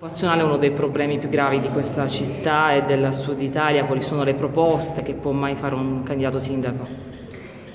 Occupazionale è uno dei problemi più gravi di questa città e del sud Italia, quali sono le proposte che può mai fare un candidato sindaco?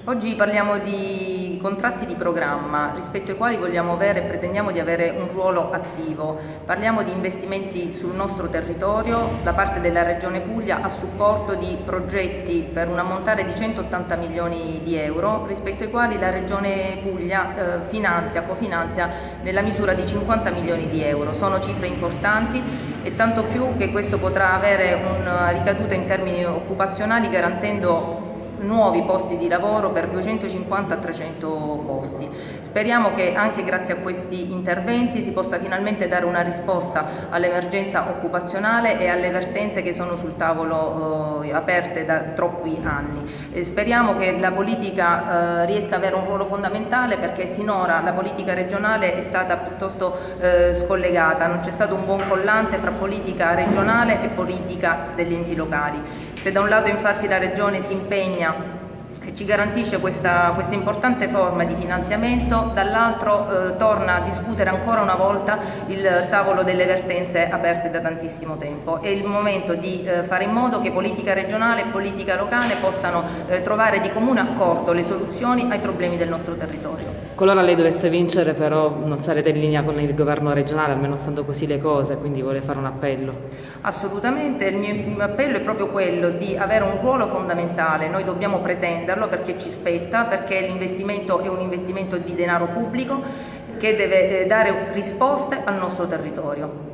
Oggi parliamo di contratti di programma rispetto ai quali vogliamo avere e pretendiamo di avere un ruolo attivo. Parliamo di investimenti sul nostro territorio da parte della Regione Puglia a supporto di progetti per un ammontare di 180 milioni di euro rispetto ai quali la Regione Puglia eh, finanzia, cofinanzia nella misura di 50 milioni di euro. Sono cifre importanti e tanto più che questo potrà avere una ricaduta in termini occupazionali garantendo nuovi posti di lavoro per 250-300 posti. Speriamo che anche grazie a questi interventi si possa finalmente dare una risposta all'emergenza occupazionale e alle vertenze che sono sul tavolo eh, aperte da troppi anni. E speriamo che la politica eh, riesca ad avere un ruolo fondamentale perché sinora la politica regionale è stata piuttosto eh, scollegata, non c'è stato un buon collante fra politica regionale e politica degli enti locali. Se da un lato infatti la Regione si impegna che ci garantisce questa, questa, importante forma di finanziamento, dall'altro eh, torna a discutere ancora una volta il tavolo delle vertenze aperte da tantissimo tempo. È il momento di eh, fare in modo che politica regionale e politica locale possano eh, trovare di comune accordo le soluzioni ai problemi del nostro territorio. Qualora lei dovesse vincere però non sarete in linea con il governo regionale, almeno stando così le cose, quindi vuole fare un appello? Assolutamente, il mio appello è proprio quello di avere un ruolo fondamentale, noi dobbiamo pretendere prenderlo perché ci spetta, perché l'investimento è un investimento di denaro pubblico che deve eh, dare risposte al nostro territorio.